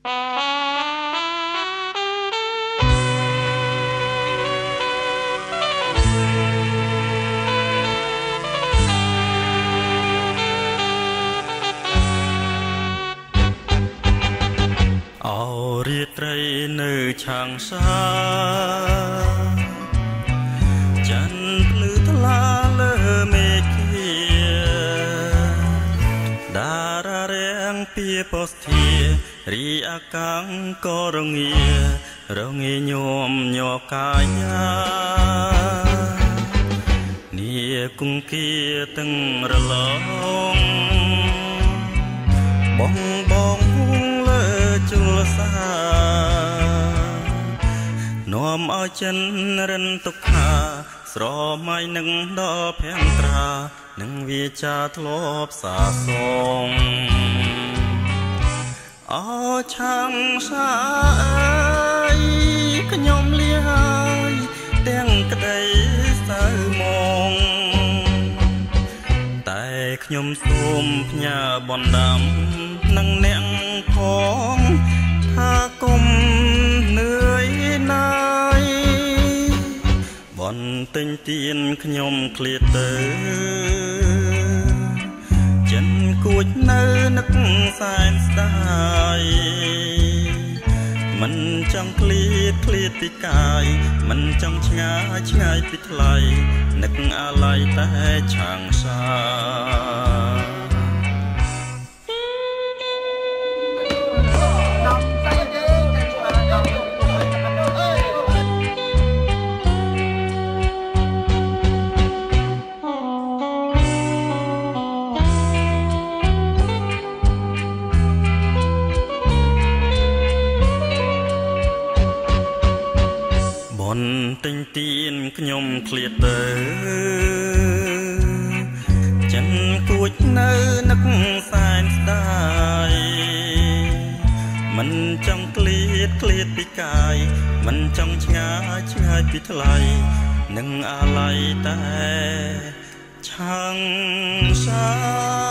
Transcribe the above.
អោរាត្រីនៅឆាងសាច័ន្ទភ្លឺថ្លាលើមេឃាតារារាំង ពីពោស្ធារីអាកាំងក៏រងារងាញោមញ័រកាយានីគង្គាទាំងរលងបងបងជុលសានាំឲ្យចិនរិនទុក្ខាស្រមៃនឹងដល់ភន្ត្រានឹងវាចាធ្លាប់សាសងអោ ឆាំងសាអើយខ្ញុំលៀហើយទាំងក្តីសៅមងតែខ្ញុំសូមផ្ញើបណ្ដាំនឹងអ្នកផងថាគុំនឿយណាយបន្ទិញទៀនខ្ញុំឃ្លាតទៅ ចង់ឃ្លាតឃ្លាតពីកាយមិនចង់ឆ្ងាយឆ្ងាយពីថ្លៃនឹកអាឡ័យតែឆាងសា ទិញទៀនខ្ញុំឃ្លាតទៅចិនគួចនៅនឹកសែនស្ដាយមិនចង់ឃ្លាតឃ្លាតពីកាយមិនចង់ឆ្ងាយឆ្ងាយពីថ្លៃនឹងអាឡ័យតែឆាំងសា